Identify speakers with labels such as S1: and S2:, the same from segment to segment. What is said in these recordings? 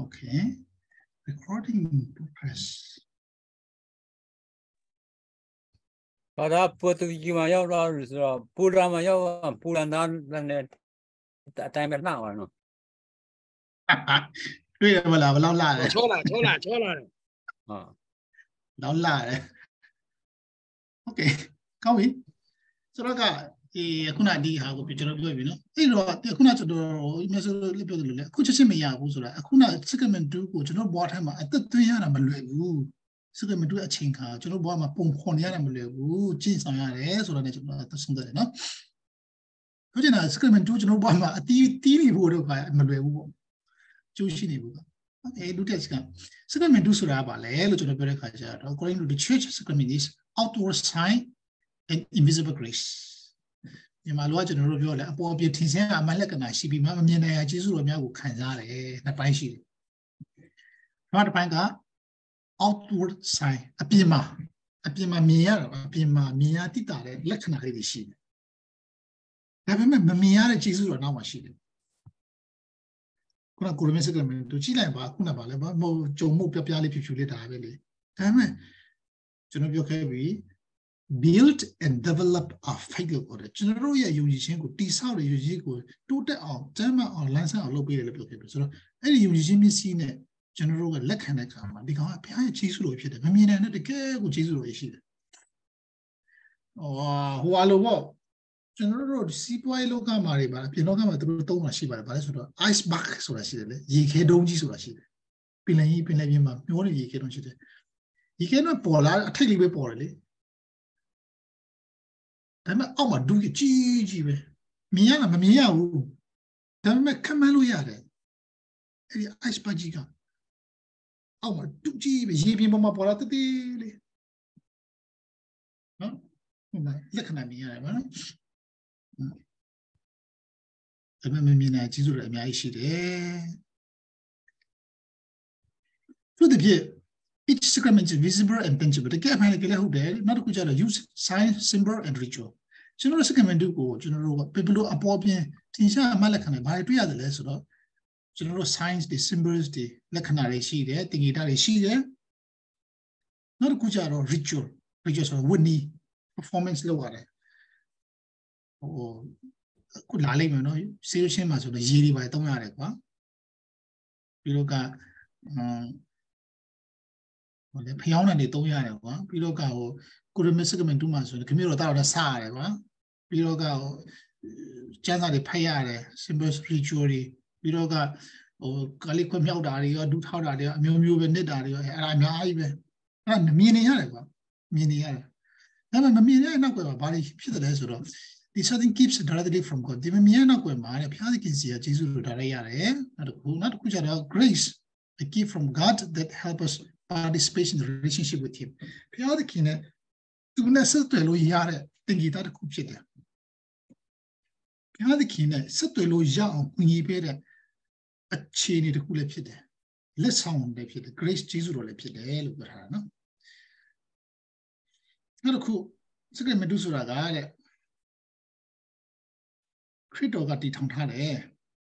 S1: okay recording progress
S2: ဘာသာပေါ်တူဂီမှာရောက်တော့ဆိုတော့ပူရာမှာရောက်ပူရန်သားနဲ့အတိုင်းပဲနှောက်အောင်နော်
S1: တွေ့ရမလားဘယ်လောက်လာလဲ
S3: ချောလာချောလာချောလာတယ်
S2: ဟာ
S1: လောက်လာတယ် okay ကောင်းပြီဆိုတော့က ဒီခုနဒီဟာကိုကျွန်တော်ပြောပြီနော်အဲ့တော့ခုနကျွန်တော်မျက်စိလေးပြောတယ်လို့လေအခုချက်ချင်းမရဘူးဆိုတာအခုန segment 2ကိုကျွန်တော်ဘွားထဲမှာအသက်သွင်းရတာမလွယ်ဘူး segment 2အချိန်ခါကျွန်တော်ဘွားမှာပုံခွန်ရတာမလွယ်ဘူးကျင့်ဆောင်ရတယ်ဆိုတော့လည်းကျွန်တော်သက်ဆုံးတယ်နော်ပြောချင်တာ segment 2ကျွန်တော်ဘွားမှာအတီးတီးနေဖို့တော့မလွယ်ဘူးပေါ့ကျိုးရှိနေဘူးပေါ့အဲလူတက်က segment 2ဆိုတာကဘာလဲလို့ကျွန်တော်ပြောတဲ့ခါကျတော့ according to the church segment is outward sign and invisible grace မြန်မာလိုကကျွန်တော်တို့ပြောတယ်အပေါ်ပြထင်ရှားအမှန်လက္ခဏာရှိပြီးမှမမြင်နိုင်ရကျေးဇူးတော်များကိုခံစားတယ်နှစ်ပိုင်းရှိတယ်။နောက်တစ်ပိုင်းက outward sign အပြင်မှာအပြင်မှာမြင်ရတာအပြင်မှာမြင်ရတိတာတဲ့လက္ခဏာလေးတွေရှိတယ်။ဒါပေမဲ့မမြင်ရတဲ့ကျေးဇူးတော်နောက်မှာရှိတယ်။ခုနကိုရမစကမန်တို့ကြည့်လိုက်ပါခုနပါလဲဘာမဟုတ်ကြုံမှုပြပြလေးဖြူဖြူလေးဒါပဲလေ။ဒါပေမဲ့ကျွန်တော်ပြောခဲ့ပြီ build and develop our faith လို့ပြောတယ်ကျွန်တော်တို့ရဲ့ယုံကြည်ခြင်းကိုတိဆောက်တဲ့ယုံကြည်ကိုတိုးတက်အောင်တမ်းမအောင်လမ်းဆန်းအောင်လုပ်ပေးတယ်လို့ပြောခဲ့ပြီဆိုတော့အဲ့ဒီယုံကြည်ခြင်းမျက်စိနဲ့ကျွန်တော်တို့ကလက်ခံတဲ့အခါမှာဒီကောင်ကဘုရားရဲ့ခြေဆုလို့ဖြစ်တယ်မမြင်နိုင်တဲ့တကယ်ကိုခြေဆုလို့ရှိတယ်။ဟောဟိုအလိုပေါ့ကျွန်တော်တို့စီးပွားရေးလောကမှာတွေပါအပြင်လောကမှာသူတို့သုံးတာရှိပါတယ်ဗါလဲဆိုတော့ ice bag ဆိုတာရှိတယ်လေရေခဲတုံးကြီးဆိုတာရှိတယ်ပင်လယ်ကြီးပင်လယ်ပြင်မှာမျောနေရေခဲတုံးရှိတယ်ရေခဲတော့ပေါ်လာအထိတ်လေးပဲပေါ်တယ်လေ ဒါပေမဲ့အောက်မှာဒူးကြီးကြီးပဲမြင်ရလားမမြင်ရဘူးဒါပေမဲ့ခံမလို့ရတယ်အဲ့ဒီ ice bag ကြီးကအောက်မှာဒူးကြီးပဲရေပြင်ပေါ်မှာပေါ်လာတတိလေးနော်ဟိုမှာလက္ခဏာမြင်ရတယ်ဗောနော်ဒါပေမဲ့မမြင်နိုင်ကြီးစိုးတယ်အများကြီးရှိတယ်သူတပြည့် each sacrament is visible and tangible တကယ်အမှန်တကယ်လည်းဟုတ်တယ်နောက်တစ်ခုကျတော့ use sign symbol and ritual ကျွန်တော်တို့ sacrament ကိုကျွန်တော်တို့ဘယ်လိုအပေါ်ပြင်သင်ရှားအမှတ်လက္ခဏာဘာတွေတွေ့ရတယ်လဲဆိုတော့ကျွန်တော်တို့ signs တွေ symbols တွေလက္ခဏာတွေရှိတယ်တင်ဂီတာတွေရှိတယ်နောက်တစ်ခုကျတော့ ritual ritual ဆိုတော့ဝတ်နည်း performance လုပ်ရတယ်ဟိုခုလာလိမ့်မယ်နော်ဆေးရချင်းမှာဆိုတော့ရေတွေပါတုံးရတယ်ကွာပြီးတော့က ဟမ်ဟိုလေဖျောင်းတဲ့နေတုံးရတယ်ကွာပြီးတော့ကဟိုကိုရမစ်စကမန်တူမှာဆိုရင်ခမျိုးတော့တောက်တော့စရတယ်ကွာပြီးတော့ကဟိုကျန်းစာတွေဖတ်ရတယ် symbol ritual တွေပြီးတော့ကဟိုကလေးခွမြောက်တာတွေရောဒူးထောက်တာတွေရောအမျိုးမျိုးပဲနစ်တာတွေရောအဲ့ဒါအများကြီးပဲအဲ့ဒါမြင်နေရတယ်ကွာမြင်နေရတယ်ဒါပေမဲ့မမြင်တဲ့နောက်ကဘာတွေဖြစ်တယ်လဲဆိုတော့ the something keeps directly from God ဒီမမြင်နောက်ကွယ်မှာဘုရားသခင်စီကယေရှုကိုဒါလိုက်ရတယ်နောက်တစ်ခုနောက်တစ်ခုကျတော့ grace a gift from God that help us participate in the relationship with him ဘုရားသခင်နဲ့သူနဲ့ဆက်သွယ်လို့ရတဲ့တင်ကြီးတာတစ်ခုဖြစ်တယ်ဘုရားသခင်နဲ့ဆက်သွယ်လို့ရအောင်ကူညီပေးတဲ့အခြေအနေတစ်ခုလည်းဖြစ်တယ်လက်ဆောင်လည်းဖြစ်တယ် grace ကျေးဇူးတော်လည်းဖြစ်တယ်လို့ပြောထားတာနော်နောက်တစ်ခုစကရမတုဆိုတာကတဲ့ခရစ်တော်ကတည်ထောင်ထားတယ်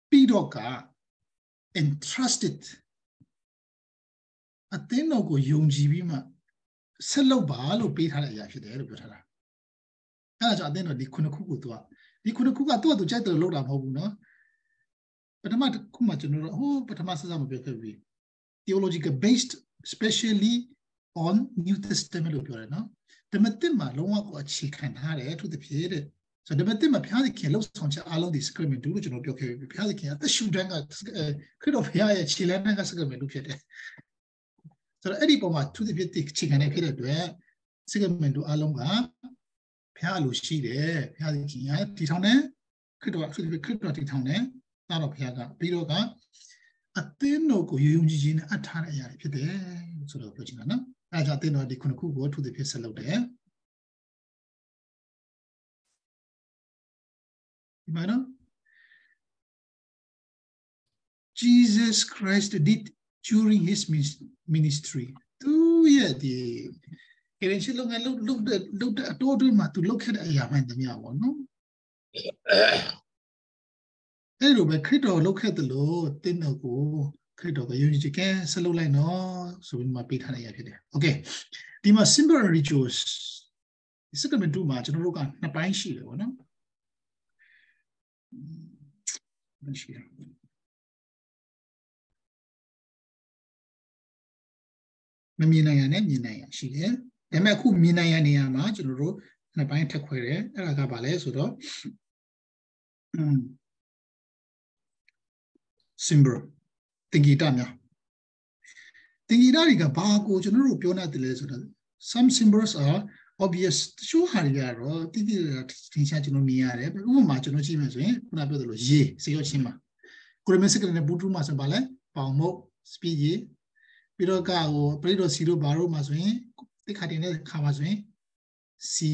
S1: ပြီးတော့က entrusted အသင်းတော်ကိုယုံကြည်ပြီးမှဆက်လုပ်ပါလို့ပေးထားတဲ့အရာဖြစ်တယ်လို့ပြောထားတာအဲ့ဒါကြောင့်အသင်းတော်ဒီခုနှစ်ခုကိုသူကဒီခုနှစ်ခုကသူ့အတူကြိုက်တယ်လို့လုပ်တာမဟုတ်ဘူးနော်ပထမတစ်ခုမှကျွန်တော်တို့ဟိုပထမဆက်စားမပြောခဲ့ဘူး theological based specially on new testament လို့ပြောတယ်နော်ဓမ္မသစ်မှာလုံးဝကိုအခြေခံထားတယ်သူတပြေတဲ့ဆိုတော့ဓမ္မသစ်မှာဘုရားသခင်လှုပ်ဆောင်ချက်အားလုံးဒီ sacrament လို့ကျွန်တော်ပြောခဲ့ပြီဘုရားသခင်ကသက်ရှူတန်းကခရစ်တော်ဘုရားရဲ့ခြေလမ်းတန်းက sacrament လို့ဖြစ်တယ် ဆိုတော့အဲ့ဒီပုံမှာသူတစ်ဖြစ်အခြေခံနေဖြစ်တဲ့အတွက် scripture တူအားလုံးကဘုရားလိုရှိတယ်ဘုရားသခင်ကတည်ထောင်တယ်ခရစ်တော်ခရစ်တော်တည်ထောင်တယ်သားတော်ဘုရားကပြီးတော့ကအသင်းတော်ကိုယုံကြည်ခြင်းနဲ့အပ်ထားတဲ့အရာတွေဖြစ်တယ်ဆိုတော့ပြောချင်တာနော်အဲဒါကြောင့်အသင်းတော်ဒီခုနှစ်ခုကိုသူတစ်ဖြစ်ဆက်လုပ်တယ်ဒီမှာနော် Jesus Christ did during his ministry သူရဲ့ဒီကရင်ရှိလုံးငယ်လုံးလုံးလုံးအတိုးအတွင်းမှာသူလုပ်ခဲ့တဲ့အရာမှန်တည်းများပေါ့နော်အဲ့လိုပဲခရစ်တော်လုပ်ခဲ့တယ်လို့တင်းတော်ကိုခရစ်တော်ကယုံကြည်ခြင်းကဲဆက်လုပ်လိုက်နော်ဆိုပြီးမှပေးထားတဲ့အရာဖြစ်တယ်။ Okay ဒီမှာ simple rituals ဒီစကမတူမှာကျွန်တော်တို့ကနှစ်ပိုင်းရှိတယ်ပေါ့နော်။မရှိဘူး မမြင်နိုင်ရနဲ့မြင်နိုင်ရရှိတယ်။ဒါပေမဲ့အခုမြင်နိုင်ရနေရာမှာကျွန်တော်တို့နှစ်ပိုင်းထက်ခွဲတယ်။အဲ့ဒါကဘာလဲဆိုတော့ symbol တင်ဂီတများတင်ဂီတတွေကဘာကိုကျွန်တော်တို့ပြောနေတယ်လဲဆိုတော့ some symbols are obvious တချို့ဟာတွေကတော့တိတိကျကျသင်ရှားကျွန်တော်မြင်ရတယ်ဥပမာကျွန်တော်ကြည့်မယ်ဆိုရင်ခုနပြောသလိုရေစေရောချင်းမှာကိုရမစကနဲ့ဘူတူမှာဆိုပါလဲပေါင်မုတ်စပီရေ ပြီးတော့ကဟိုပရိဒေါစီတို့ဘာတို့မှာဆိုရင်တိခါတင်တဲ့ခါမှာဆိုရင်စီ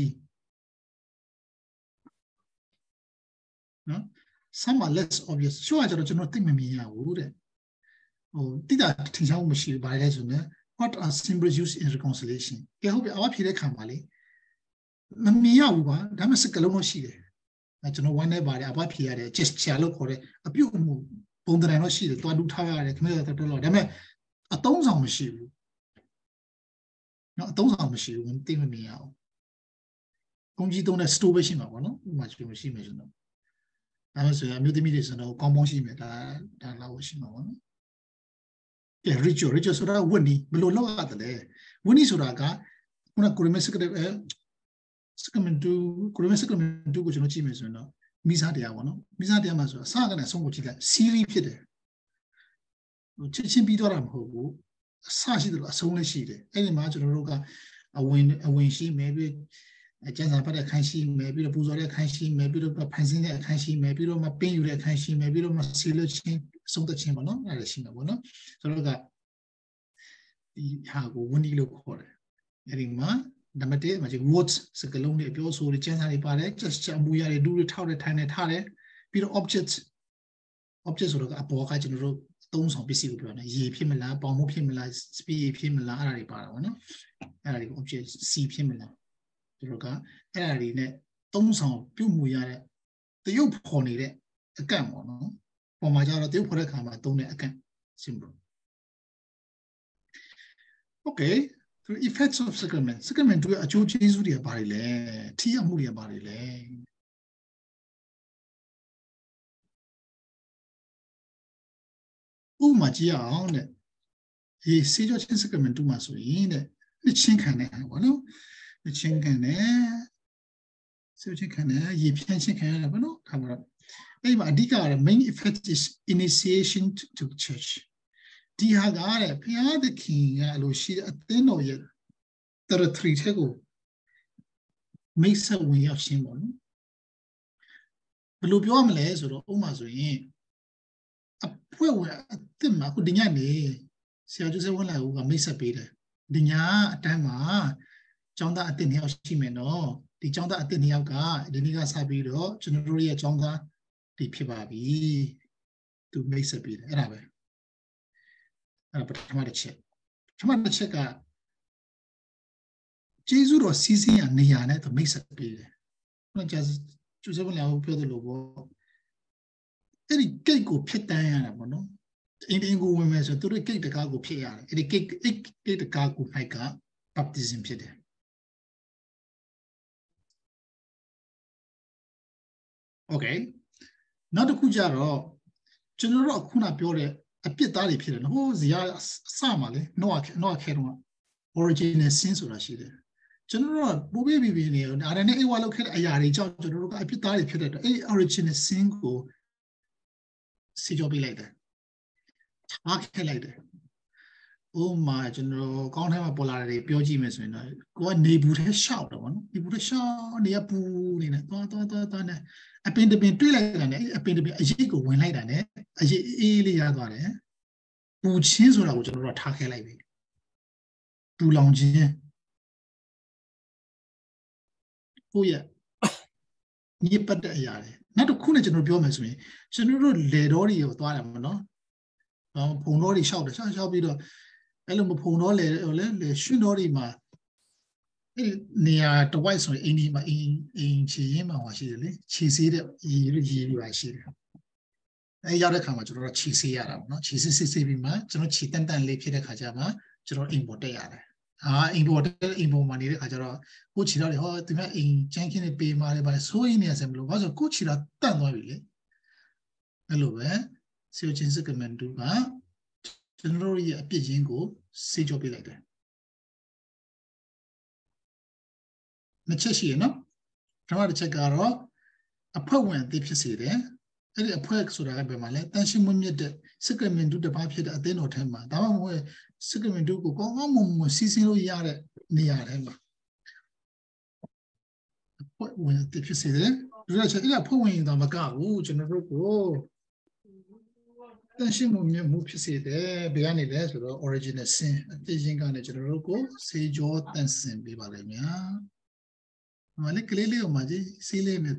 S1: နော် some are less obvious ချို့ကကျတော့ကျွန်တော်သိမမြင်ရဘူးတဲ့ဟိုတိတာထင်ရှားမှုမရှိဘူးဘာလဲဆိုရင် what are symbols used in reconciliation ကဲဟုတ်ပြီအဝဖြေတဲ့ခါမှာလေမမြင်ရဘူးကွာဒါမှစကလုံးတော့ရှိတယ်အဲကျွန်တော်ဝမ်းနေပါတယ်အဘဖြေရတယ် gesture လို့ခေါ်တဲ့အပြုတ်မှုပုံတရံတော့ရှိတယ်တွားတူထားရတယ်ခင်ဗျာတော်တော်ဒါပေမဲ့ အတုံးဆောင်မရှိဘူးနော်အတုံးဆောင်မရှိဘူးသိမမြင်ရအောင်ကုန်ကြီးသုံးတဲ့ store ပဲရှိမှာပေါ့နော်ဥပမာကျွန်တော်ရှိမယ်ဆိုတော့ဒါမှဆိုရင်အမျိုးသမီးတွေဆိုတော့ကောင်းပေါင်းရှိမယ်ဒါဒါလောက်ရှိမှာပေါ့နော်ကဲ ritual ritual ဆိုတာဝတ်နီဘယ်လိုလောက်ရတယ်လဲဝတ်နီဆိုတာကခုနကိုရမစကတဲ့စကမန်တူကိုရမစကမန်တူကိုကျွန်တော်ကြည့်မယ်ဆိုရင်တော့မိစားတရားပေါ့နော်မိစားတရားမှာဆိုတော့အစကနေဆုံးကိုကြည့်လိုက် series ဖြစ်တယ်ဟို ချက်ချင်းပြီးတော့တာမဟုတ်ဘူးအစရှိတယ်လို့အဆုံးလည်းရှိတယ်အဲ့ဒီမှာကျွန်တော်တို့ကအဝင်အဝင်ရှိမယ်ပြီးကျန်းစာဖတ်တဲ့ခန်းရှိမယ်ပြီးတော့ပူဇော်တဲ့ခန်းရှိမယ်ပြီးတော့ဖန်ဆင်းတဲ့အခန်းရှိမယ်ပြီးတော့မှပင်းယူတဲ့အခန်းရှိမယ်ပြီးတော့မှဆီလွတ်ချင်းဆုံးသက်ချင်းပေါ့နော်အဲ့ဒါရှိမှာပေါ့နော်ဆိုတော့ကဒီဟာကိုဝင်းဒီလို့ခေါ်တယ်အဲ့ဒီမှာနံပါတ်1မှာကျ words စကလုံးတွေအပြောဆိုတွေကျန်းစာတွေပါတယ် gesture အမူအရာတွေဒူတွေထောက်တဲ့ထိုင်နေထားတယ်ပြီးတော့ object object ဆိုတော့အပေါ်ကကျွန်တော်တို့ သုံးဆောင်ပစ္စည်းကိုပြောတယ်ရေဖြစ်မလားပေါင်မဖြစ်မလား speed ဖြစ်မလားအဲ့ဒါတွေပါတာပေါ့နော်အဲ့ဒါတွေကို object C ဖြစ်မလားသူတို့ကအဲ့ဒါတွေနဲ့သုံးဆောင်ပြုမှုရတဲ့တရုပ်ဖော်နေတဲ့အကန့်ပေါ့နော်ပေါ်မှာကျတော့တရုပ်ဖော်တဲ့ခါမှာသုံးတဲ့အကန့် symbol okay the effects of sacrament sacrament တို့အကျိုးကျေးဇူးတွေကဘာတွေလဲထိရောက်မှုတွေကဘာတွေလဲ ဥပမာကြည့်အောင်တဲ့ဒီစေကြောချင်း sacrament တို့မှာဆိုရင်တဲ့နှစ်ချင်းခံတဲ့ဟာပေါ့နော်နှစ်ချင်းခံတဲ့စေချင်းခံတဲ့ရေဖြန့်ချင်းခံရတာပေါ့နော်ဒါမှတော့အဲ့မှာအဓိကကတော့ main effect is initiation to church ဒီဟာကတဲ့ဘုရားသခင်ကလို့ရှိတဲ့အသင်းတော်ရဲ့ territory ထဲကိုမိတ်ဆက်ဝင်ရောက်ရှင်းပေါ့နော်ဘယ်လိုပြောရမလဲဆိုတော့ဥပမာဆိုရင်အ ဖွဲဝင်အသစ်မှာခုဒီညနေဆရာကျိုးစဲဝင်လာဦးကမိတ်ဆက်ပေးတယ်ဒီညအတန်းမှာကျောင်းသားအသစ်နှစ်ယောက်ရှိမယ်နော်ဒီကျောင်းသားအသစ်နှစ်ယောက်ကဒီနေ့ကစပြီးတော့ကျွန်တော်တို့ရဲ့ကျောင်းသားဒီဖြစ်ပါပြီသူမိတ်ဆက်ပေးတယ်အဲ့ဒါပဲအဲ့ပထမတစ်ချက်ပထမတစ်ချက်ကကျေးဇူးတော်စီးစင်းရနေရာနဲ့သူမိတ်ဆက်ပေးတယ်ဘုရားကျူစဝင်လာပြောတယ်လို့ပေါ့ အဲ့ဒီ gate ကိုဖြစ်တန်းရတာပေါ့နော်အင်းတင်းကိုဝင်မယ်ဆိုသူတို့ gate တကားကိုဖြစ်ရတယ်အဲ့ဒီ gate gate တကားကိုဖိုက်က baptism ဖြစ်တယ် okay နောက်တစ်ခုကြတော့ကျွန်တော်တို့အခုနပြောတဲ့အပြစ်သားတွေဖြစ်တယ်နော်ဟိုဇီယာအစမှာလေနော့နော့ခဲတော့ original sin ဆိုတာရှိတယ်ကျွန်တော်တို့ပိုးပေးပြီးပြီးနေဒါနဲ့အိဝါလောက်ခဲ့တဲ့အရာတွေကြောင့်ကျွန်တော်တို့ကအပြစ်သားတွေဖြစ်တဲ့အတွက်အဲ့ original sin ကို စီကြောပေးလိုက်တယ်ထားခဲ့လိုက်တယ်ဥမာကျွန်တော်ကောင်းထဲမှာပေါ်လာတယ်ပြောကြည့်မယ်ဆိုရင်တော့ကိုကနေဘူးထဲရှောက်တယ်ဗောနော်နေဘူးထဲရှောက်နေရပူနေတယ်သွားသွားသွားသွားနေအပင်တပင်တွေးလိုက်တာနဲ့အပင်တပင်အရေးကိုဝင်လိုက်တာနဲ့အရေးအေးလေးရသွားတယ်ပူချင်းဆိုတာကိုကျွန်တော်တို့ထားခဲ့လိုက်ပြီပူလောင်ခြင်းကိုရညစ်ပတ်တဲ့အရာတွေ နောက်တစ်ခုနဲ့ကျွန်တော်ပြောမယ်ဆိုရင်ကျွန်တော်တို့လေတော်တွေကိုသွားတယ်မနော်ဖုံတော်တွေရှောက်တယ်ရှောက်ရှောက်ပြီးတော့အဲ့လိုမဖုံတော့လေလေလေရှင်တော်ဒီမှာအဲ့နေရာတဝိုက်ဆိုရင်အင်းဒီမှာအင်းအင်းချီရင်းမှာဟောရှိတယ်လေခြေစေးတဲ့ရေရေတွေပါရှိတယ်အဲရောက်တဲ့ခါမှာကျွန်တော်တို့ခြေဆေးရတာပေါ့နော်ခြေဆေးဆေးဆေးပြီးမှကျွန်တော်ခြေတန်တန်လေးဖြစ်တဲ့ခါကျမှကျွန်တော်အိမ်ပေါ်တက်ရတယ် အာအိမ်ပေါ်တက်အိမ်ပေါ်မှာနေတဲ့ခါကျတော့ကိုခြေတော့လေဟောဒီမှာအိမ်ကျန်းခင်းနေပေးมาတယ်ပါဆိုရင်နေရစမလို့ဘာလို့ကိုခြေတော့တန့်သွားပြီလေအဲ့လိုပဲဆီယိုချင်းစကမန်တူကကျွန်တော်ရဲ့အပြစ်ရင်းကိုစေကြောပေးလိုက်တယ်နှစ်ချက်ရှိရနော်ပထမတစ်ချက်ကတော့အဖွဲ့ဝင်အသေးဖြစ်စေတယ်အဲ့ဒီအဖွဲ့ဆိုတာကဘယ်မှာလဲတန်ရှင်းမမြင့်တဲ့စကမင်တူတစ်ပါးဖြစ်တဲ့အသင်းတော်ထဲမှာဒါမှမဟုတ် စကမင်တူကိုကောင်းကောင်းမွန်မွန်စီစဉ်လို့ရတဲ့နေရာထဲမှာအဖွဲ့ဝင်အသေးဖြစ်စေတယ်ဒါချက်အဲ့ဒါအဖွဲ့ဝင်တော့မကဘူးကျွန်တော်တို့ကိုတန်ရှင်းမမြင့်မှုဖြစ်စေတယ်ဘယ်ကနေလဲဆိုတော့ original sin အတိချင်းကနေကျွန်တော်တို့ကိုစေကြောတန်ဆင်ပေးပါလိမ့်မယ်မလေးကလေးလေးကိုမှကြီးစီးလေးနဲ့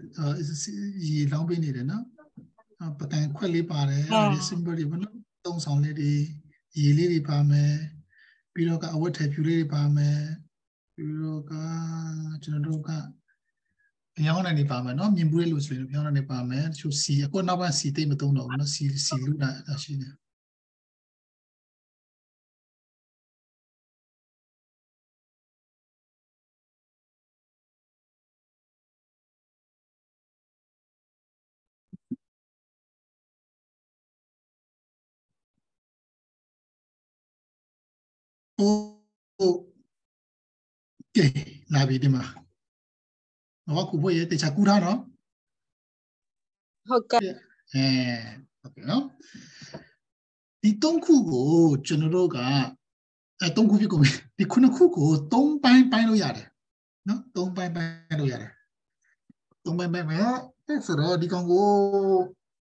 S1: ရေလောင်းပေးနေတယ်နော်ပကံခွက်လေးပါတယ်အဲဒီ symbol တွေဘလို့သုံးဆောင်လေးတွေ ရေလေးတွေပါမယ်ပြီးတော့ကအဝတ်ထည်ဖြူလေးတွေပါမယ်ပြီးတော့ကကျွန်တော်တို့ကအယောင်းနဲ့နေပါမယ်เนาะမြင်ဘူးလို့ဆိုရင်ပြောင်းနဲ့ပါမယ်တချို့စီအခုနောက်ပိုင်းစီသိမ့်မသုံးတော့ဘူးเนาะစီစီလူတာရှိနေโ ကဲလာပြီဒီမှာတော့ခုဘွေးရတေချာကူထားနော်
S3: ဟုတ်ကဲ့
S1: အဲဟုတ်ကဲ့နော်ဒီသုံးခုကိုကျွန်တော်တို့ကအဲသုံးခုဖြစ်ကုန်ပြီဒီခုနှစ်ခုကိုသုံးပိုင်းပိုင်းလို့ရတယ်နော်သုံးပိုင်းပိုင်းလို့ရတယ်သုံးပိုင်းပိုင်းမယ်ဆိုတော့ဒီကောင်ကို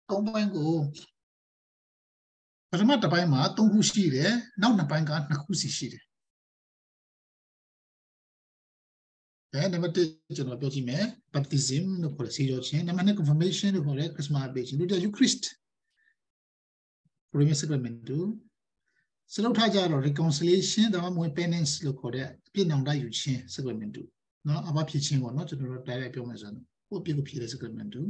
S1: သုံးပိုင်းကိုပထမတစ်ပိုင်းမှာသုံးခုရှိတယ်နောက်နှစ်ပိုင်းကနှစ်ခုစီရှိတယ် အဲနံပါတ်1ကျွန်တော်ပြောကြည့်မယ် baptism လို့ခေါ်တဲ့ဆေးကြောခြင်းနံပါတ်2 confirmation လို့ခေါ်တဲ့ chrismal page ဒုတိယ eucharist premier sacrament တို့စလုပ်ထားကြတော့ reconciliation ဒါမှမဟုတ် penance လို့ခေါ်တဲ့အပြစ်နောင်တယူခြင်း sacrament တို့နော်အဘဖြစ်ခြင်းပေါ့နော်ကျွန်တော်တို့တိုက်ရိုက်ပြောမယ်ဆိုတော့ကိုယ့်အပြစ်ကိုဖြေတဲ့ sacrament တို့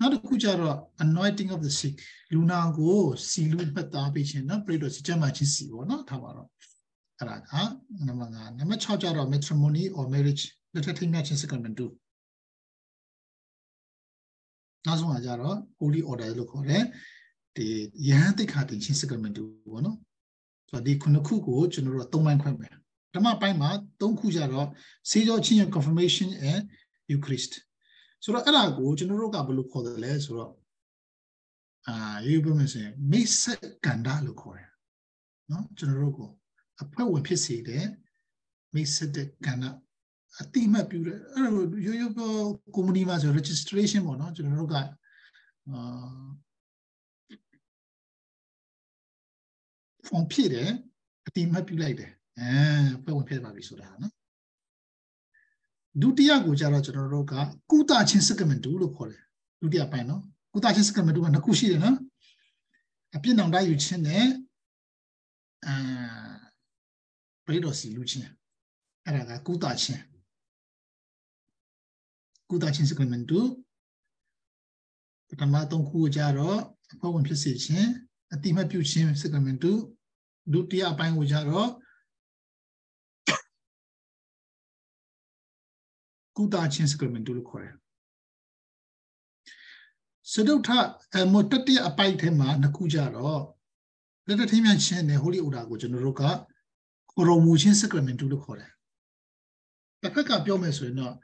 S1: နောက်တစ်ခုကျတော့ anointing of the sick လူနာကိုစီလူပတ်သားပေးခြင်းနော် pray to စီချမ်းမှချင်းစီပေါ့နော်ထားပါတော့ အဲ့ဒါကနံပါတ်5နံပါတ်6ကျတော့ matrimony or marriage လက်ထပ်ထိမ်းမြတ်ခြင်း sacrament 2နောက်ဆုံးကကျတော့ holy order လို့ခေါ်တဲ့ဒီယဟန်တိခါတင်ခြင်း sacrament 2ပေါ့နော်ဆိုတော့ဒီခုနှစ်ခုကိုကျွန်တော်တို့သုံးပိုင်းခွဲမယ်ဓမ္မပိုင်းမှာသုံးခုကျတော့စေကြောချင်း confirmation and eucharist ဆိုတော့အဲ့ဒါကိုကျွန်တော်တို့ကဘယ်လိုခေါ်တယ်လဲဆိုတော့အာရေးပြမယ်ဆိုရင်မိတ်ဆက်ကန္တာလို့ခေါ်တယ်နော်ကျွန်တော်တို့ကို အဖွဲ့ဝင်ဖြစ်စေတဲ့မိတ်ဆက်တဲ့ကဏ္ဍအတိမတ်ပြုတဲ့အဲ့လိုရိုးရိုးပြော community မှာဆို registration ပေါ့နော်ကျွန်တော်တို့ကအာဖုန်းဖြစ်တယ်အတိမတ်ပြုလိုက်တယ်အဲအဖွဲ့ဝင်ဖြစ်ပါပြီဆိုတာနော်ဒုတိယကိုကြတော့ကျွန်တော်တို့ကကုသချင်းစကမန်တူလို့ခေါ်တယ်ဒုတိယပိုင်းနော်ကုသချင်းစကမန်တူကနှစ်ခုရှိတယ်နော်အပြစ်နောင်တယူချင်းနဲ့အာ ပရိတော်စီလူချင်းအဲ့ဒါကကုသချင်းကုသချင်းစကမန်တူပထမသုံးခုကြတော့အဖွဲ့ဝင်ဖြစ်စေခြင်းအတိမပြုခြင်းစကမန်တူဒုတိယအပိုင်းကိုကြတော့ကုသချင်းစကမန်တူလို့ခေါ်တယ်စဒုထအမတတိယအပိုင်းထဲမှာနှစ်ခုကြတော့လက်တထင်းမြချင်းနဲ့ Holy Order ကိုကျွန်တော်တို့က ကိုရိုမူချင်း sacrament လို့ခေါ်တယ်တစ်ဖက်ကပြောမယ်ဆိုရင်တော့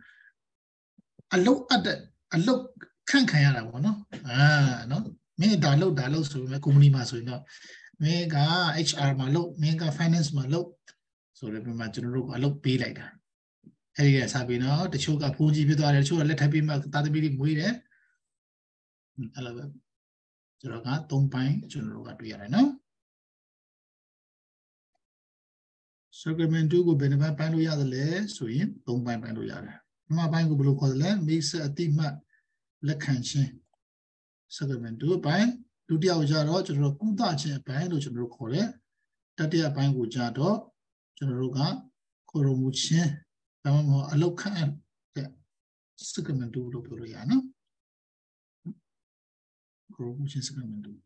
S1: အလုတ်အပ်တဲ့အလုတ်ခန့်ခံရတာပေါ့နော်အာနော်မင်းဒါလုတ်ဒါလုတ်ဆိုပေမဲ့ company မှာဆိုရင်တော့မင်းက HR မှာလုတ်မင်းက finance မှာလုတ်ဆိုတော့ပြန်မှာကျွန်တော်တို့အလုတ်ပေးလိုက်တာအဲ့ဒီကစပြီးတော့တချို့ကဖုန်းကြီးဖြစ်သွားတယ်တချို့ကလက်ထပ်ပြီးမှတာသမီတွေမွေးတယ်အဲ့လိုပဲကျွန်တော်က၃ပိုင်းကျွန်တော်တို့ကတွေ့ရတယ်နော် sacrament 2ကိုဘယ်နှပိုင်းပိုင်းလို့ရသလဲဆိုရင်၃ပိုင်းပိုင်းလို့ရတယ်ပထမပိုင်းကိုဘယ်လိုခေါ်သလဲမိစ္ဆအတိမတ်လက်ခံခြင်း sacrament 2ပိုင်းဒုတိယကိုကြတော့ကျွန်တော်တို့ကုသခြင်းအပိုင်းလို့ကျွန်တော်တို့ခေါ်တယ်တတိယပိုင်းကိုကြတော့ကျွန်တော်တို့ကခေါ်ရမှုခြင်းဒါမှမဟုတ်အလောက်ခံတဲ့ sacrament 2လို့ပြောလို့ရနော်ခေါ်ရမှုခြင်း sacrament 2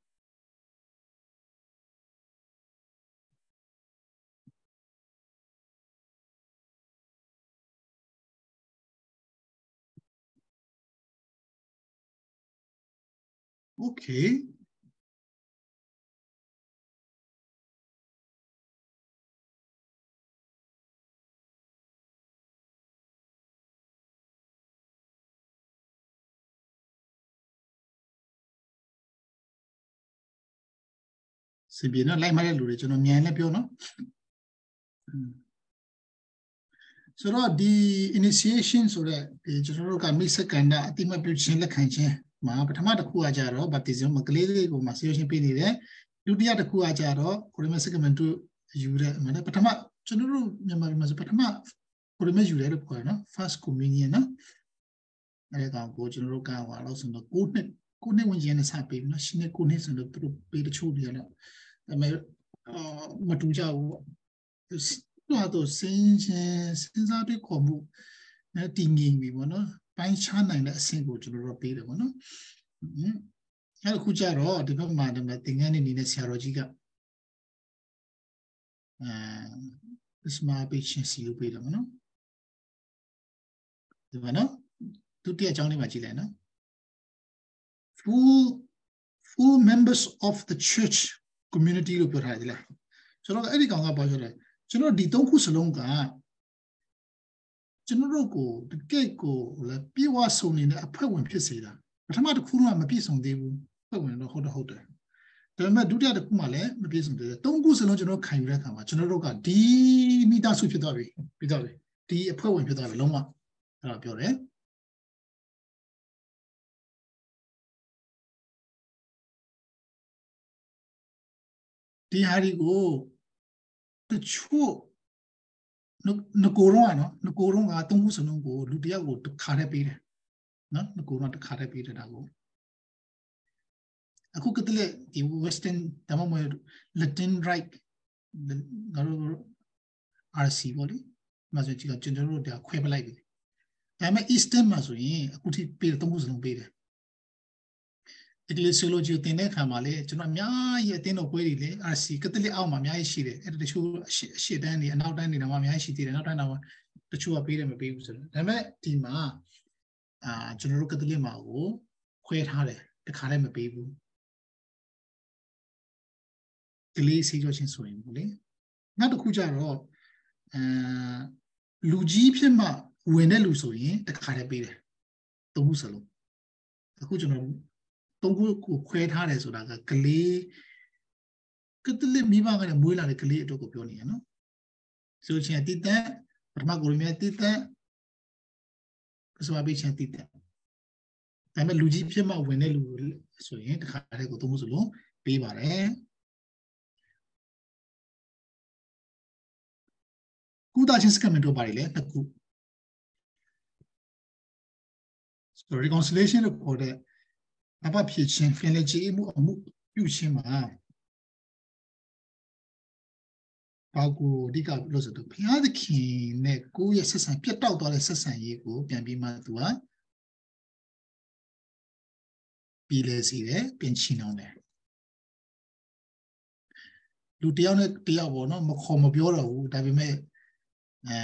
S1: Okay. Si bien, no, la imagen lo he hecho, no, ni en el pio, ¿no? So, the initiation, so that, eh, yo creo que a mí se canta, a ti me pio, chen le canchen. မပြုခြင်းလက်ခံခြင်းမှာပထမတစ်ခုကကြတော့ baptism မကလေးလေးကိုမှဆေးရှင်ပေးနေတယ်ဒုတိယတစ်ခုကကြတော့ Corymus sacrament ယူတဲ့မနေ့ပထမကျွန်တော်တို့မြန်မာပြည်မှာဆိုပထမ Corymus ယူတယ်လို့ပြောရနော် first communion နော်အဲ့ဒါကိုကျွန်တော်တို့ကဟောလို့ဆိုတော့9နှစ်9နှစ်ဝင်ကျင်နဲ့စပေးပြီနော်ရှင်းနေ9နှစ်ဆိုတော့သူတို့ပေးတချို့တွေကတော့ဒါပေမဲ့အာမတူကြဘူးပေါ့သူကတော့စင်းချင်းစဉ်းစားတွေ့ခေါ်မှုနဲ့တည်ငြိမ်ပြီပေါ့နော် ပိုင်းခြားနိုင်တဲ့အဆင့်ကိုကျွန်တော်တို့ပေးတယ်ပေါ့နော်အဲခုကြတော့ဒီဘက်မှာဒီမှာသင်္ကန်းနေနေတဲ့ဆရာတော်ကြီးကအဲစမာပိချင်းစီလို့ပေးတယ်ပေါ့နော်ဒီမှာနော်ဒုတိယအကြောင်းလေးမှာကြည့်လိုက်နော် full full members of the church community လို့ပြောထားတယ်လားဆိုတော့အဲ့ဒီကောင်ကဘာပြောလဲကျွန်တော်ဒီသုံးခုစလုံးက ကျွန်တော်တို့ကိုတကယ့်ကိုလည်းပြေဝဆုံနေတဲ့အဖွဲ့ဝင်ဖြစ်စေတာပထမတစ်ခုတော့မပြည့်စုံသေးဘူးအဖွဲ့ဝင်တော့ဟုတ်တော့ဟုတ်တယ်ဒါပေမဲ့ဒုတိယတစ်ခုမှလည်းမပြည့်စုံသေးဘူးသုံးခုစလုံးကျွန်တော်ခံယူတဲ့အခါမှာကျွန်တော်တို့ကဒီမိသားစုဖြစ်သွားပြီပြီးတော့ဒီအဖွဲ့ဝင်ဖြစ်သွားပြီလုံးဝအဲ့ဒါပြောတယ်ဒီဟာဒီကိုတချို့ ငကိုတော့နော်ငကိုတော့ကသုံးခုစလုံးကိုလူတယောက်ကိုတစ်ခါတည်းပေးတယ်နော်ငကိုတော့တစ်ခါတည်းပေးတယ်ဒါကိုအခုကတည်းကဒီ western ဒါမှမဟုတ် latin right ငါတို့ RC ပေါ့လေမဆိုကြည့်ကကျွန်တော်တို့ဒါခွဲပလိုက်ပြီဒါပေမဲ့ eastern မှာဆိုရင်အခုထိပေးတယ်သုံးခုစလုံးပေးတယ် ecclesiology ကိုသင်တဲ့အခါမှာလေကျွန်တော်အများကြီးအတင်းတော်ပွဲတွေလေ RC ကတလစ်အောက်မှာအများကြီးရှိတယ်အဲ့ဒါတချို့အရှိအရှိတန်းတွေအနောက်တန်းတွေတော့အများကြီးရှိသေးတယ်နောက်တန်းတော့တချို့ကပေးတယ်မပေးဘူးဆိုတော့ဒါပေမဲ့ဒီမှာအာကျွန်တော်တို့ကတလစ်မှာကိုခွဲထားတယ်တခါလည်းမပေးဘူးကလေးဆေးကြောချင်းဆိုရင်ပေါ့လေနောက်တစ်ခုကျတော့အာလူကြီးဖြစ်မှဝင်တဲ့လူဆိုရင်တခါလည်းပေးတယ်သုံးခုစလုံးအခုကျွန်တော် သုံးခုကိုခွဲထားတယ်ဆိုတာကကလေးကတလစ်မိဘကလည်းမွေးလာတဲ့ကလေးအတွက်ကိုပြောနေရနော်ဆိုချင်တိတန်ပထမကိုရမြတိတန်ကစမပေးချင်တိတန်ဒါပေမဲ့လူကြီးဖြစ်မှဝင်တဲ့လူဆိုရင်တခါတည်းကိုသုံးခုစလုံးပေးပါတယ်ကုသချင်းစကမန်တို့ပါတယ်လေတစ်ခု so reconciliation လို့ခေါ်တဲ့ အဘဖြစ်ခြင်းဖင်လေကြီးမှုအမှုပြုခြင်းမှာဘာကိုအဓိကလို့ဆိုတော့ဘုရားသခင်နဲ့ကိုယ့်ရဲ့ဆက်ဆံပြတ်တောက်သွားတဲ့ဆက်ဆံရေးကို ပြန်ပြီးမှသူကပြီးလဲစီတယ်ပြင်ချင်အောင်တယ်လူတယောက်နဲ့တယောက်ပေါ့နော်မခေါ်မပြောတော့ဘူးဒါပေမဲ့အဲ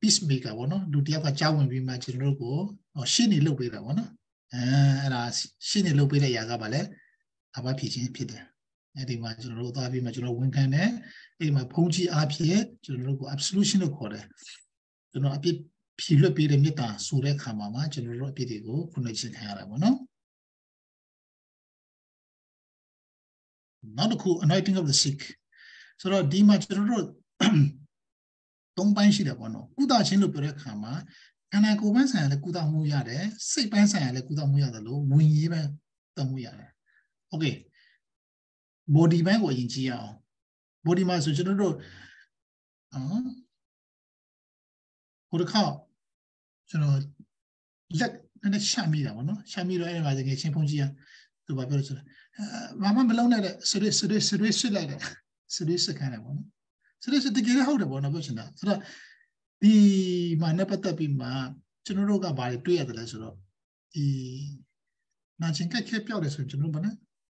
S1: peace maker ပေါ့နော်လူတယောက်ကကြောက်ဝင်ပြီးမှကျွန်တော်တို့ကိုရှင်းနေလုပ်ပေးတာပေါ့နော် အဲအဲ့ဒါရှင်းနေလုပ်ပေးတဲ့ຢာကပါလဲအဘဖြစ်ခြင်းဖြစ်တယ်အဲ့ဒီမှာကျွန်တော်တို့သွားပြီးမှကျွန်တော်ဝန်ခံတယ်အဲ့ဒီမှာဖုံးကြီးအားဖြင့်ကျွန်တော်တို့ကို absolution လို့ခေါ်တယ်ကျွန်တော်အပြစ်ဖြေလွတ်ပေးတဲ့မေတ္တာဆိုတဲ့ခါမှာမှာကျွန်တော်တို့အပြစ်တွေကိုခုနချင်းခံရတာပေါ့နော်နောက်တစ်ခု anointing of the sick ဆိုတော့ဒီမှာကျွန်တော်တို့သုံးပိုင်းရှိတယ်ပေါ့နော်ကုသခြင်းလို့ပြောတဲ့အခါမှာ ခန္ဓာကိုယ်ပိုင်းဆိုင်ရာလည်းကုသမှုရတယ်စိတ်ပိုင်းဆိုင်ရာလည်းကုသမှုရတယ်လို့ဝิญဉ်ပိုင်းကုသမှုရတယ်โอเค body ပိုင်းကိုအရင်ကြည့်ရအောင် body မှာဆိုကျွန်တော်တို့အာဟိုတစ်ခါကျွန်တော်လက်နဲ့ရှာမိတာပေါ့နော်ရှာမိတော့အဲ့ဒီမှာတကယ်ချင်းဖုန်ကြီးကသူဘာပြောလို့ဆိုတော့ဘာမှမလုံးနဲ့တဲ့ဆွေးဆွေးဆွေးဆွေးလိုက်တယ်ဆွေးဆွေးခံတယ်ပေါ့နော်ဆွေးဆွေးတကယ်ဟုတ်တယ်ပေါ့နော်ပြောချင်တာဆိုတော့ ဒီမှာနဲ့ပတ်သက်ပြီးမှကျွန်တော်တို့ကဘာတွေတွေ့ရတယ်လဲဆိုတော့ဒီနာကျင်ကြက်ခဲပြောက်တယ်ဆိုရင်ကျွန်တော်တို့ဗာနဲ့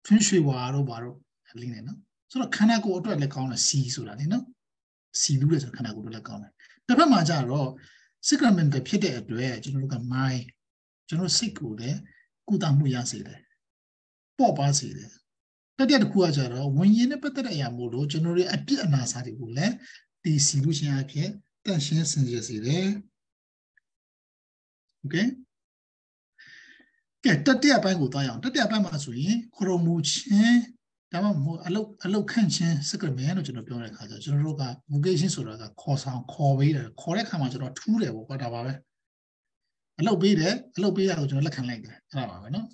S1: ဖင်းရွှေဝါတို့ဘာတို့လင်းနေနော်ဆိုတော့ခန္ဓာကိုယ်အတွက်လည်းကောင်းတယ်စီဆိုတာလေနော်စီလူးတယ်ဆိုခန္ဓာကိုယ်အတွက်လည်းကောင်းတယ်တစ်ဖက်မှာကျတော့ sacrament ဖြစ်တဲ့အတွက်ကျွန်တော်တို့က mind ကျွန်တော်စိတ်ကိုလည်းကုသမှုရစေတယ်ပေါ့ပါစေတယ်တတိယတစ်ခုကကျတော့ဝิญဉ်နဲ့ပတ်သက်တဲ့အရာမို့လို့ကျွန်တော်တို့အပြစ်အနာစာတွေကိုလည်းဒီစီလူရှင်အဖြစ် တန့်ရှင်းစင်ကြယ်စေတယ်โอเคကဲတတိယပိုင်းကိုသွားရအောင်တတိယပိုင်းမှာဆိုရင်ခရိုမူချင်းဒါမှမဟုတ်အလုတ်အလုတ်ခန့်ချင်းစကရမန်လို့ကျွန်တော်ပြောတဲ့အခါကျကျွန်တော်တို့က vocation ဆိုတာကခေါ်ဆောင်ခေါ်ပေးတယ်ခေါ်တဲ့အခါမှာကျွန်တော်ထူးတယ်ပေါ့ကွာဒါပါပဲအလုတ်ပေးတယ်အလုတ်ပေးရကိုကျွန်တော်လက်ခံလိုက်တယ်အဲ့ဒါပါပဲเนาะ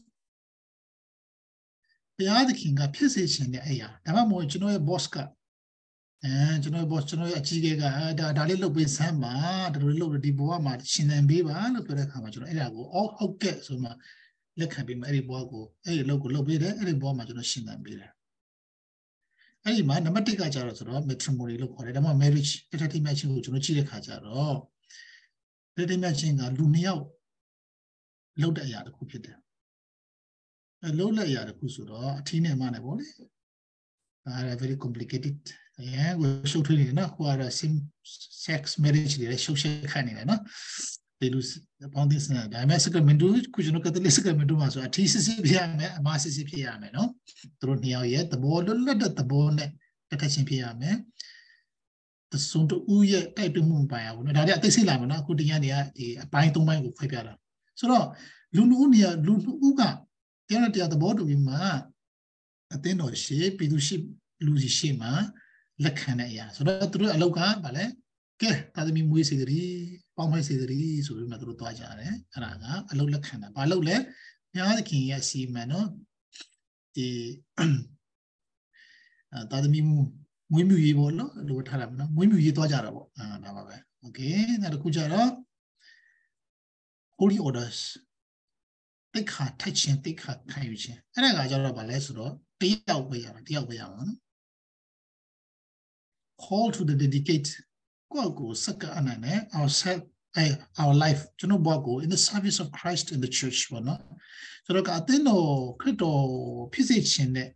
S1: ဘုရားသခင်ကဖြစ်စေခြင်းတဲ့အရာဒါမှမဟုတ်ကျွန်တော်ရဲ့ boss က အဲကျွန်တော် boss ကျွန်တော်ရဲ့အကြီးအကဲကဒါဒါလေးလုပ်ပေးစမ်းပါဒါလိုလုပ်ဒီဘဝမှာရှင်သန်ပေးပါလို့ပြောတဲ့အခါမှာကျွန်တော်အဲ့ဒါကိုအော်ဟုတ်ကဲ့ဆိုမှလက်ခံပြီးမှအဲ့ဒီဘဝကိုအဲ့ဒီလုပ်ကိုလုပ်ပေးတယ်အဲ့ဒီဘဝမှာကျွန်တော်ရှင်သန်ပေးတယ်အဲ့ဒီမှာနံပါတ်1ကကြတော့ဆိုတော့ matrimony လို့ခေါ်တယ်ဒါမှ marriage တစ်ထပ်တိမြတ်ချင်းကိုကျွန်တော်ကြည့်တဲ့ခါကျတော့တစ်ထပ်တိမြတ်ချင်းကလူနှစ်ယောက်လုပ်တဲ့အရာတစ်ခုဖြစ်တယ်အဲလုပ်လက်အရာတစ်ခုဆိုတော့အထီးနဲ့မှနဲ့ပေါ့လေအဲ very complicated အဲကိုရှုပ်ထွေးနေတယ်နော်ကိုကတော့ sim sex marriage တွေရှုပ်ရှက်ခံနေတယ်နော်ဒီလိုပေါင်းသင်းစံဒါပေမဲ့ sacramento ကိုကျွန်တော်ကတည်းက sacramento မှာဆိုအထီးစစ်စစ်ဖြစ်ရမယ်အမစစ်စစ်ဖြစ်ရမယ်နော်သူတို့နှစ်ယောက်ရဲ့သဘောလွတ်လပ်တဲ့သဘောနဲ့တက်ခတ်ချင်းဖြစ်ရမယ်တဆုံတူရဲ့တိုက်တွန်းမှုပိုင်ရဘူးနော်ဒါကြအသိစိတ်လာမယ်နော်အခုတရားတွေကဒီအပိုင်း၃ပိုင်းကိုခွဲပြတာဆိုတော့လူနှုတ်နေရလူနှုတ်ကတရားနဲ့တရားသဘောတူပြီးမှအသင်းတော်ရှိပြည်သူရှိလူစီရှိမှ လက်ခံတဲ့အရာဆိုတော့သူတို့အလောက်ကဗာလဲကဲသာသမီမွေးစေတည်းပေါင်းဖိုက်စေတည်းဆိုပြီးမှသူတို့သွားကြတယ်အဲ့ဒါကအလောက်လက်ခံတာဘာလို့လဲဘုရားသခင်ရဲ့အစီအမံနော်ဒီအဲသာသမီမွေးမြူရေးပေါ့နော်လို့ထားတာပေါ့နော်မွေးမြူရေးသွားကြတာပေါ့အာဒါပါပဲโอเคနောက်တစ်ခုကျတော့ holy orders တိတ်ခါထိုက်ခြင်းတိတ်ခါခံယူခြင်းအဲ့ဒါကကြတော့ဗာလဲဆိုတော့တယောက်ပဲရတာတယောက်ပဲရမှာနော် call to the dedicate ကိုယ့်ကိုစက္ကအနန္နဲ့ ourself our life ကျွန်တော်ဘောကို in the service of Christ in the church ပေါ့နော်ဆိုတော့ကအသင်းတော်ခရစ်တော်ဖြစ်စေခြင်းနဲ့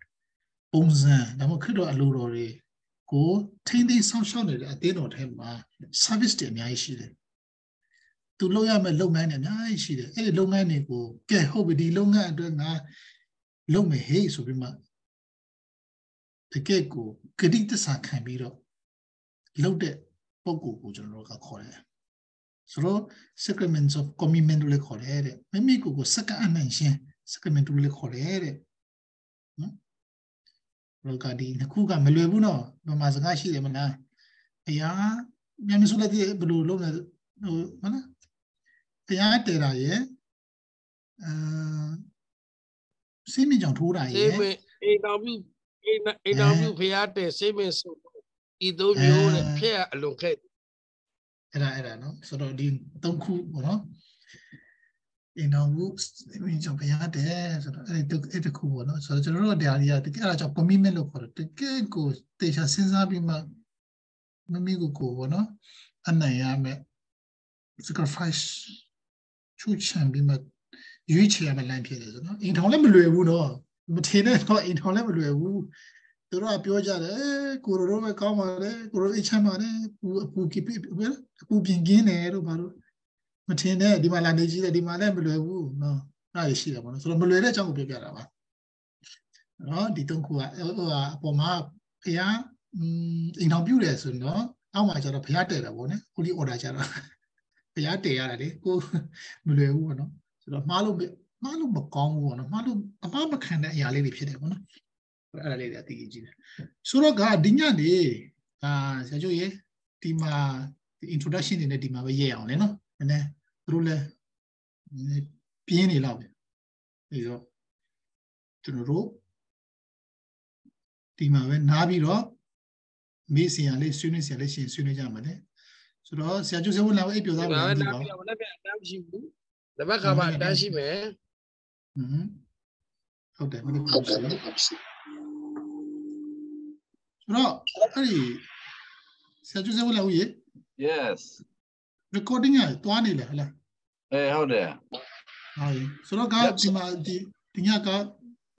S1: ပုံစံဒါမှမဟုတ်ခရစ်တော်အလိုတော်တွေကိုထိမ့်သိမ်းဆောင်ရှောက်နေတဲ့အသင်းတော်ထဲမှာ service တွေအများကြီးရှိတယ်သူလုပ်ရမယ့်လုပ်ငန်းတွေအများကြီးရှိတယ်အဲ့ဒီလုပ်ငန်းတွေကိုကဲဟုတ်ပြီဒီလုပ်ငန်းအတွက်ငါလုပ်မယ်ဟေးဆိုပြီးမှတကယ်ကိုဂတိတစ္ဆာခံပြီးတော့ လုပ်တဲ့ပုံကိုကိုကျွန်တော်တို့ကခေါ်တယ်ဆိုတော့ sacraments of commitment လို့လည်းခေါ်တယ်တဲ့မိမိကိုယ်ကိုစက္ကအနှံ့ရှင် sacrament လို့လည်းခေါ်တယ်တဲ့နော်လောကဒီနှစ်ခုကမလွယ်ဘူးနော်ဗမာစကားရှိတယ်မလားအရာမြန်မြန်ဆိုလည်းဘယ်လိုလုပ်လဲဟိုမလားတရားတည်တာရဲ့အာစိတ်မြကြောင်ထိုးတာရဲ့
S4: စေမအိမ်တော်ပြုအိမ်အိမ်တော်ပြုဖရားတဲ့စေမဆို ဤသို့မျိုးနဲ့ဖျက်အလွန်ခဲ့
S1: အဲ့ဒါအဲ့ဒါနော်ဆိုတော့ဒီသုံးခုပေါ့နော်အိမ်တော်ဘူးစိတ်မြကြောင်ဖရားတဲ့ဆိုတော့အဲ့ဒီအဲ့တခုပေါ့နော်ဆိုတော့ကျွန်တော်တို့တရားတွေကတကယ်အဲ့ဒါကြောင့် commitment လို့ခေါ်တယ်တကယ်ကိုတေချာစဉ်းစားပြီးမှမမိကိုကိုပေါ့နော်အနိုင်ရမယ် sacrifice ချူချန်ပြီးမှရွေးချယ်ရမယ့်လမ်းဖြစ်တယ်ဆိုတော့အိမ်ထောင်လည်းမလွယ်ဘူးနော်မထင်နဲ့တော့အိမ်ထောင်လည်းမလွယ်ဘူး သူတို့ကပြောကြတယ်ကိုရိုရိုပဲကောင်းပါလေကိုရိုအိတ်ချမ်းပါလေပူအပူကိပိအပူပြင်ကင်းတယ်လို့ဘာလို့မထင်နဲ့ဒီမှာလာနေကြည့်တယ်ဒီမှာလည်းမလွယ်ဘူးနော်အဲ့ဒါရှိတယ်ပေါ့နော်ဆိုတော့မလွယ်တဲ့အကြောင်းကိုပြောပြတာပါနော်ဒီသုံးခုကဟိုအပေါ်မှာဘုရားအိမ်ထောင်ပြုတယ်ဆိုရင်တော့အောက်မှာကျတော့ဘုရားတည်တယ်ပေါ့နော်ကိုဒီ order ကျတော့ဘုရားတည်ရတယ်လေကိုမလွယ်ဘူးပေါ့နော်ဆိုတော့မှားလို့မှားလို့မကောင်းဘူးပေါ့နော်မှားလို့အမှားမခံတဲ့အရာလေးတွေဖြစ်တယ်ပေါ့နော် အဲ့ဒါလေးတွေအသိကြီးတယ်ဆိုတော့ကဒီညနေဒါဆရာကျော်ရေဒီမှာဒီ introduction တွေနဲ့ဒီမှာပဲရေးအောင်လေနော်နည်းနည်းသူတို့လည်းပြင်းနေလောက်ပဲအဲဆိုကျွန်တော်တို့ဒီမှာပဲနားပြီးတော့မေးစရာလေးဆွေးနွေးစရာလေးရှင်ဆွေးနွေးကြမှာလေဆိုတော့ဆရာကျိုးစဝလာအိပ်ပြောသားပါ
S4: လားဒီပါ။လက်ပြအတန်းရှိဘူး။လက်ဘက်ကပါအတန်းရှိမယ်။
S1: ဟွန်းဟုတ်တယ်မင်းဟုတ်တယ်ဆို တော့အဲ့ဒီဆရာကျိုးစဝလာဦးရေ
S5: Yes
S1: recording ကတွားနေလေဟလား
S5: အေးဟုတ်တယ်
S1: ဟုတ်ဆိုတော့ကဒီမှာဒီဒီညက